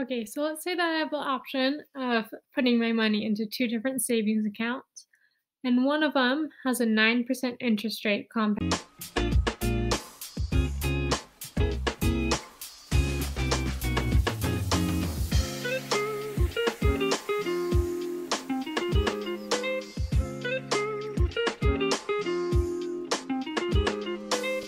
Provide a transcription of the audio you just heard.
Okay, so let's say that I have the option of putting my money into two different savings accounts, and one of them has a 9% interest rate compound.